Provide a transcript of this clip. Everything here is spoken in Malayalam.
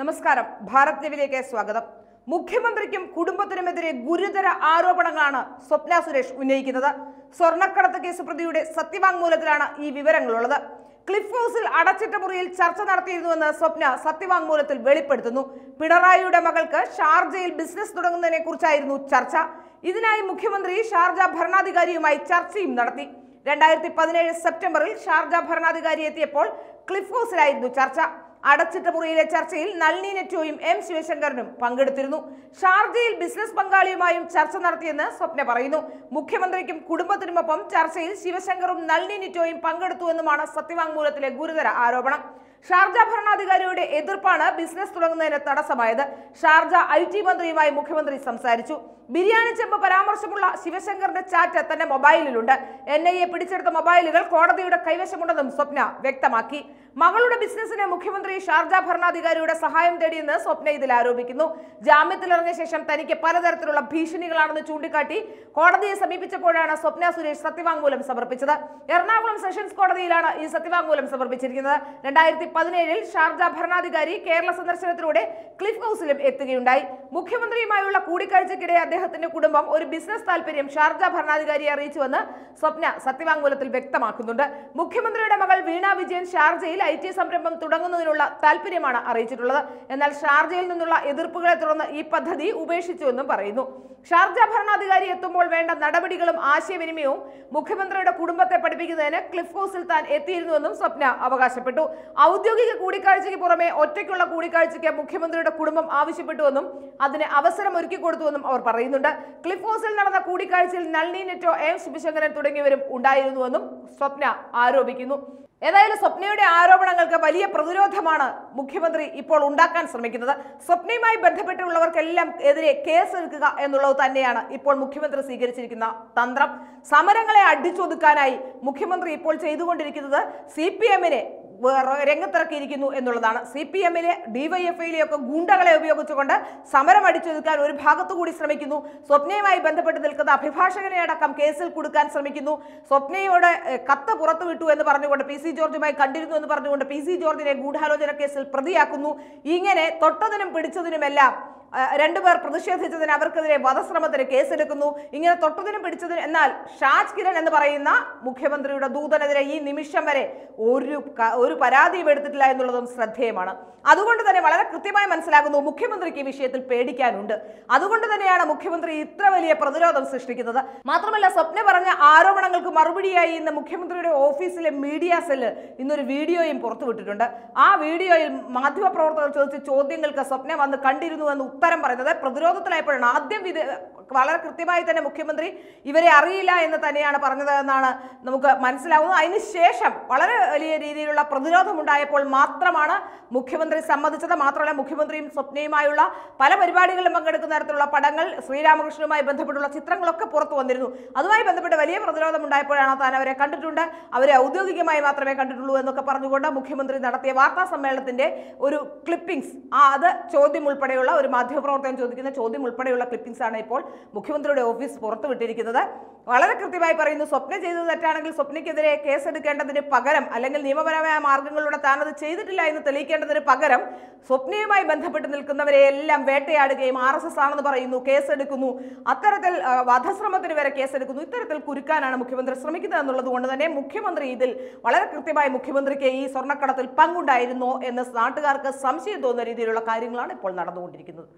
നമസ്കാരം. ഭാരത് ലീവിലേക്ക് സ്വാഗതം. മുഖ്യമന്ത്രിക്കും കുടുംബത്തിനുമെതിരെ ഗുരുതര ആരോപണങ്ങളാണ് സ്വപ്ന സുരേഷ് ഉന്നയിക്കുന്നത്. സ്വർണക്കടത്ത് കേസ് പ്രതിയുടെ സത്യവാങ്മൂലത്തിലാണ് ഈ വിവരങ്ങളുള്ളത്. ക്ലിഫ് ഹൗസിൽ അടച്ചിട്ട മുറിയിൽ ചർച്ച നടത്തിയിരുന്നുവെന്ന് സ്വപ്ന സത്യവാങ്മൂലത്തിൽ വെളിപ്പെടുത്തുന്നു. പിണറായിയുടെ മകൾക്ക് ഷാർജയിൽ ബിസിനസ് തുടങ്ങുന്നതിനെ കുറിച്ചായിരുന്നു ചർച്ച. ഇതിനായി മുഖ്യമന്ത്രി ഷാർജ ഭരണാധികാരിയുമായി ചർച്ചയും നടത്തി. രണ്ടായിരത്തി പതിനേഴ് സെപ്റ്റംബറിൽ ഷാർജ ഭരണാധികാരി എത്തിയപ്പോൾ ക്ലിഫ് ഹൗസിലായിരുന്നു ചർച്ച. അടച്ചിട്ട മുറിയിലെ ചർച്ചയിൽ നളിനി നെറ്റോയും എം ശിവശങ്കരനും പങ്കെടുത്തിരുന്നു. ഷാർജയിൽ ബിസിനസ് പങ്കാളിയുമായും ചർച്ച നടത്തിയെന്ന് സ്വപ്ന പറയുന്നു. മുഖ്യമന്ത്രിക്കും കുടുംബത്തിനുമൊപ്പം ചർച്ചയിൽ ശിവശങ്കറും നളിനി നെറ്റോയും പങ്കെടുത്തുവെന്നുമാണ് സത്യവാങ്മൂലത്തിലെ ഗുരുതര ആരോപണം. ഷാർജ ഭരണാധികാരിയുടെ എതിർപ്പാണ് ബിസിനസ് തുടങ്ങുന്നതിന് തടസ്സമായത്. ഷാർജ ഐ ടി മന്ത്രിയുമായി മുഖ്യമന്ത്രി സംസാരിച്ചു. ബിരിയാണി ചെമ്പ് പരാമർശമുള്ള ശിവശങ്കറിന്റെ ചാറ്റ് തന്റെ മൊബൈലിലുണ്ട്. എൻ ഐ എ പിടിച്ചെടുത്ത മൊബൈലുകൾ കോടതിയുടെ കൈവശമുണ്ടെന്നും സ്വപ്ന വ്യക്തമാക്കി. മകളുടെ ബിസിനസിന് മുഖ്യമന്ത്രി ഷാർജ ഭരണാധികാരിയുടെ സഹായം തേടിയെന്ന് സ്വപ്ന ഇതിൽ ആരോപിക്കുന്നു. ജാമ്യത്തിലിറങ്ങിയ ശേഷം തനിക്ക് പലതരത്തിലുള്ള ഭീഷണികളാണെന്ന് ചൂണ്ടിക്കാട്ടി കോടതിയെ സമീപിച്ചപ്പോഴാണ് സ്വപ്ന സുരേഷ് സത്യവാങ്മൂലം സമർപ്പിച്ചത്. എറണാകുളം സെഷൻസ് കോടതിയിലാണ് ഈ സത്യവാങ്മൂലം സമർപ്പിച്ചിരിക്കുന്നത്. രണ്ടായിരത്തി പതിനേഴിൽ ഷാർജ ഭരണാധികാരി കേരള സന്ദർശനത്തിലൂടെ ക്ലിഫ് ഹൗസിലും എത്തുകയുണ്ടായി. മുഖ്യമന്ത്രിയുമായുള്ള കൂടിക്കാഴ്ചയ്ക്കിടെ അദ്ദേഹത്തിന്റെ കുടുംബം ഒരു ബിസിനസ് താല്പര്യം ഷാർജ ഭരണാധികാരിയെ അറിയിച്ചുവെന്ന് സ്വപ്ന സത്യവാങ്മൂലത്തിൽ വ്യക്തമാക്കുന്നുണ്ട്. മുഖ്യമന്ത്രിയുടെ മകൾ വീണ വിജയൻ ഷാർജയിൽ ഐ ടി സംരംഭം തുടങ്ങുന്നതിനുള്ള താല്പര്യമാണ് അറിയിച്ചിട്ടുള്ളത്. എന്നാൽ ഷാർജയിൽ നിന്നുള്ള എതിർപ്പുകളെ തുടർന്ന് ഈ പദ്ധതി ഉപേക്ഷിച്ചുവെന്നും പറയുന്നു. ഷാർജ ഭരണാധികാരി എത്തുമ്പോൾ വേണ്ട നടപടികളും ആശയവിനിമയവും മുഖ്യമന്ത്രിയുടെ കുടുംബത്തെ പഠിപ്പിക്കുന്നതിന് ക്ലിഫ് ഹൗസിൽ താൻ എത്തിയിരുന്നുവെന്നും സ്വപ്ന അവകാശപ്പെട്ടു. ഔദ്യോഗിക കൂടിക്കാഴ്ചയ്ക്ക് പുറമെ ഒറ്റയ്ക്കുള്ള കൂടിക്കാഴ്ചയ്ക്ക് മുഖ്യമന്ത്രിയുടെ കുടുംബം ആവശ്യപ്പെട്ടുവെന്നും അതിന് അവസരം ഒരുക്കി കൊടുത്തുവെന്നും അവർ പറയുന്നുണ്ട്. ക്ലിഫ് ഹൗസിൽ നടന്ന കൂടിക്കാഴ്ചയിൽ നളിനി നെറ്റോ എം ശിവശങ്കരൻ തുടങ്ങിയവരും ഉണ്ടായിരുന്നുവെന്നും സ്വപ്ന ആരോപിക്കുന്നു. ഏതായാലും സ്വപ്നയുടെ ആരോപണങ്ങൾക്ക് വലിയ പ്രതിരോധമാണ് മുഖ്യമന്ത്രി ഇപ്പോൾ ഉണ്ടാക്കാൻ ശ്രമിക്കുന്നത്. സ്വപ്നയുമായി ബന്ധപ്പെട്ടുള്ളവർക്കെല്ലാം എതിരെ കേസെടുക്കുക എന്നുള്ളത് തന്നെയാണ് ഇപ്പോൾ മുഖ്യമന്ത്രി സ്വീകരിച്ചിരിക്കുന്ന തന്ത്രം. സമരങ്ങളെ അടിച്ചൊതുക്കാനായി മുഖ്യമന്ത്രി ഇപ്പോൾ ചെയ്തുകൊണ്ടിരിക്കുന്നത് സി പി എമ്മിനെ രംഗത്തിറക്കിയിരിക്കുന്നു എന്നുള്ളതാണ്. സി പി എമ്മിലെ ഡിവൈഎഫ്ഐയിലെയൊക്കെ ഗുണ്ടകളെ ഉപയോഗിച്ചുകൊണ്ട് സമരം അടിച്ചൊതുക്കാൻ ഒരു ഭാഗത്തു കൂടി ശ്രമിക്കുന്നു. സ്വപ്നയുമായി ബന്ധപ്പെട്ട് നിൽക്കുന്ന അഭിഭാഷകനെ അടക്കം കേസിൽ കൊടുക്കാൻ ശ്രമിക്കുന്നു. സ്വപ്നയോട് കത്ത് പുറത്തുവിട്ടു എന്ന് പറഞ്ഞുകൊണ്ട് പി സി ജോർജുമായി കണ്ടിരുന്നു എന്ന് പറഞ്ഞുകൊണ്ട് പി സി ജോർജിനെ ഗൂഢാലോചന കേസിൽ പ്രതിയാക്കുന്നു. ഇങ്ങനെ തൊട്ടതിനും പിടിച്ചതിനുമെല്ലാം രണ്ടുപേർ പ്രതിഷേധിച്ചതിന് അവർക്കെതിരെ വധശ്രമത്തിന് കേസെടുക്കുന്നു. ഇങ്ങനെ തൊട്ടതിനും പിടിച്ചതിന് എന്നാൽ ഷാജ് കിരൺ എന്ന് പറയുന്ന മുഖ്യമന്ത്രിയുടെ ദൂതനെതിരെ ഈ നിമിഷം വരെ ഒരു ഒരു പരാതിയും എടുത്തിട്ടില്ല എന്നുള്ളതും ശ്രദ്ധേയമാണ്. അതുകൊണ്ട് തന്നെ വളരെ കൃത്യമായി മനസ്സിലാകുന്നു മുഖ്യമന്ത്രിക്ക് ഈ വിഷയത്തിൽ പേടിക്കാനുണ്ട്. അതുകൊണ്ട് തന്നെയാണ് മുഖ്യമന്ത്രി ഇത്ര വലിയ പ്രതിരോധം സൃഷ്ടിക്കുന്നത്. മാത്രമല്ല സ്വപ്ന പറഞ്ഞ ആരോപണങ്ങൾക്ക് മറുപടിയായി ഇന്ന് മുഖ്യമന്ത്രിയുടെ ഓഫീസിലെ മീഡിയ സെല്ല് ഇന്നൊരു വീഡിയോയും പുറത്തുവിട്ടിട്ടുണ്ട്. ആ വീഡിയോയിൽ മാധ്യമപ്രവർത്തകർ ചോദിച്ച ചോദ്യങ്ങൾക്ക് സ്വപ്ന വന്ന് കണ്ടിരുന്നു എന്ന് ഉത്തരം പറയുന്നത് പ്രതിരോധത്തിലായപ്പോഴാണ്. ആദ്യം ഇത് വളരെ കൃത്യമായി തന്നെ മുഖ്യമന്ത്രി ഇവരെ അറിയില്ല എന്ന് തന്നെയാണ് പറഞ്ഞത് എന്നാണ് നമുക്ക് മനസ്സിലാവുന്നത്. അതിനുശേഷം വളരെ വലിയ രീതിയിലുള്ള പ്രതിരോധം ഉണ്ടായപ്പോൾ മാത്രമാണ് മുഖ്യമന്ത്രി സമ്മതിച്ചത്. മാത്രമല്ല മുഖ്യമന്ത്രിയും സ്വപ്നയുമായുള്ള പല പരിപാടികളിലും പങ്കെടുക്കുന്ന തരത്തിലുള്ള പടങ്ങൾ ശ്രീരാമകൃഷ്ണനുമായി ബന്ധപ്പെട്ടുള്ള ചിത്രങ്ങളൊക്കെ പുറത്തു വന്നിരുന്നു. അതുമായി ബന്ധപ്പെട്ട് വലിയ പ്രതിരോധം ഉണ്ടായപ്പോഴാണ് താൻ അവരെ കണ്ടിട്ടുണ്ട്. അവരെ ഔദ്യോഗികമായി മാത്രമേ കണ്ടിട്ടുള്ളൂ എന്നൊക്കെ പറഞ്ഞുകൊണ്ട് മുഖ്യമന്ത്രി നടത്തിയ വാർത്താ സമ്മേളനത്തിന്റെ ഒരു ക്ലിപ്പിംഗ്സ് ആ അത് ചോദ്യം ഉൾപ്പെടെയുള്ള ഒരു മാധ്യമപ്രവർത്തകൻ ചോദിക്കുന്ന ചോദ്യം ഉൾപ്പെടെയുള്ള ക്ലിപ്പിംഗ്സ് ആണ് ഇപ്പോൾ മുഖ്യമന്ത്രിയുടെ ഓഫീസ് പുറത്തുവിട്ടിരിക്കുന്നത്. വളരെ കൃത്യമായി പറയുന്നു സ്വപ്ന ചെയ്തത് തെറ്റാണെങ്കിൽ സ്വപ്നയ്ക്കെതിരെ കേസെടുക്കേണ്ടതിന് പകരം അല്ലെങ്കിൽ നിയമപരമായ മാർഗങ്ങളിലൂടെ താനത് ചെയ്തിട്ടില്ല എന്ന് തെളിയിക്കേണ്ടതിന് പകരം സ്വപ്നയുമായി ബന്ധപ്പെട്ട് നിൽക്കുന്നവരെ എല്ലാം വേട്ടയാടുകയും ആർ എസ് എസ് ആണെന്ന് പറയുന്നു കേസെടുക്കുന്നു. അത്തരത്തിൽ വധശ്രമത്തിന് വരെ കേസെടുക്കുന്നു. ഇത്തരത്തിൽ കുരുക്കാനാണ് മുഖ്യമന്ത്രി ശ്രമിക്കുന്നത് എന്നുള്ളത് കൊണ്ട് തന്നെ മുഖ്യമന്ത്രി ഇതിൽ വളരെ കൃത്യമായി മുഖ്യമന്ത്രിക്ക് ഈ സ്വർണക്കടത്തിൽ പങ്കുണ്ടായിരുന്നോ എന്ന് നാട്ടുകാർക്ക് സംശയം തോന്നുന്ന രീതിയിലുള്ള കാര്യങ്ങളാണ് ഇപ്പോൾ നടന്നുകൊണ്ടിരിക്കുന്നത്.